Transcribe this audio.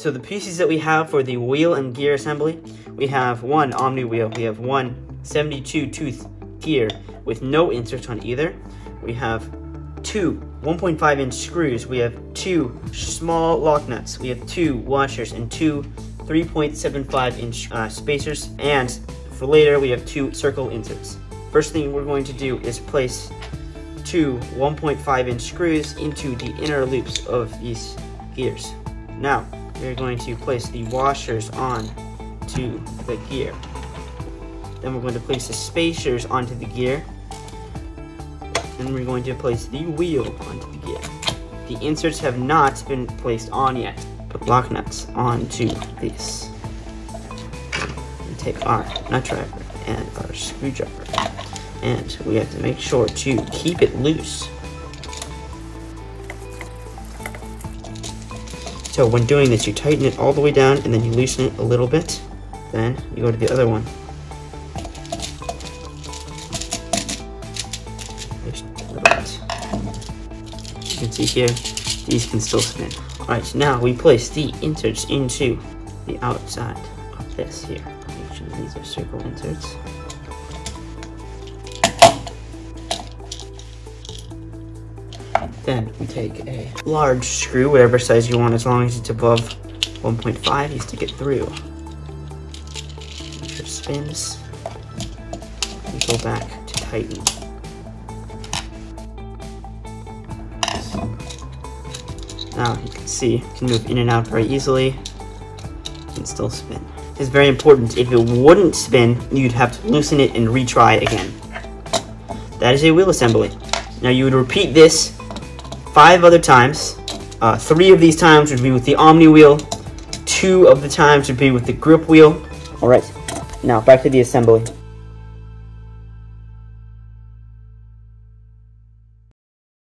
So the pieces that we have for the wheel and gear assembly, we have one Omni wheel, we have one 72 tooth gear with no inserts on either. We have two 1.5 inch screws, we have two small lock nuts, we have two washers and two 3.75 inch uh, spacers, and for later we have two circle inserts. First thing we're going to do is place two 1.5 inch screws into the inner loops of these gears. Now, we're going to place the washers on to the gear. Then we're going to place the spacers onto the gear. Then we're going to place the wheel onto the gear. The inserts have not been placed on yet. Put lock nuts onto this. And take our nut driver and our screwdriver. And we have to make sure to keep it loose. So when doing this, you tighten it all the way down and then you loosen it a little bit. Then you go to the other one. You can see here, these can still spin. Alright, now we place the inserts into the outside of this here. Make sure these are circle inserts. Then we take a large screw, whatever size you want, as long as it's above 1.5, you stick it through. It spins. And go back to tighten. Now you can see, you can move in and out very easily and still spin. It's very important. If it wouldn't spin, you'd have to loosen it and retry again. That is a wheel assembly. Now you would repeat this five other times. Uh, three of these times would be with the Omni wheel. Two of the times would be with the grip wheel. All right, now back to the assembly.